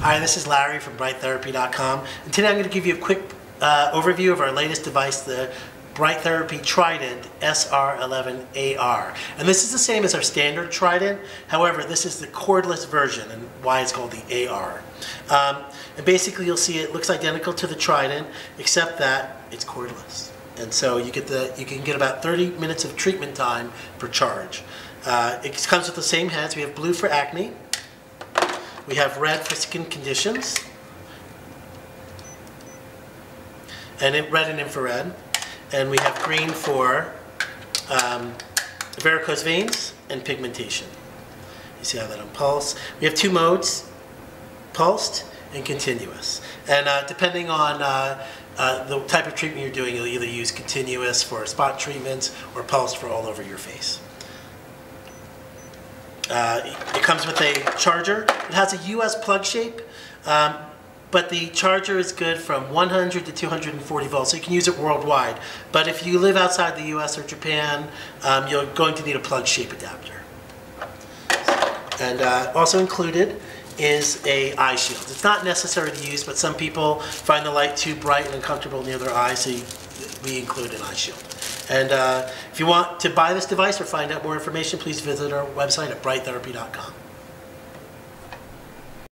Hi, this is Larry from BrightTherapy.com, and today I'm going to give you a quick uh, overview of our latest device, the Bright Therapy Trident SR11AR. And this is the same as our standard Trident, however, this is the cordless version, and why it's called the AR. Um, and basically, you'll see it looks identical to the Trident, except that it's cordless. And so you get the you can get about 30 minutes of treatment time per charge. Uh, it comes with the same heads. We have blue for acne, we have red for skin conditions, and red and infrared. And we have green for um, varicose veins and pigmentation. You see how that on pulse. We have two modes, pulsed and continuous. And uh, depending on uh, uh, the type of treatment you're doing, you'll either use continuous for spot treatments or pulsed for all over your face. Uh, it comes with a charger. It has a US plug shape, um, but the charger is good from 100 to 240 volts, so you can use it worldwide. But if you live outside the US or Japan, um, you're going to need a plug shape adapter. And uh, also included is a eye shield. It's not necessary to use, but some people find the light too bright and uncomfortable near their eyes, so you, we include an eye shield. And uh, if you want to buy this device or find out more information, please visit our website at brighttherapy.com.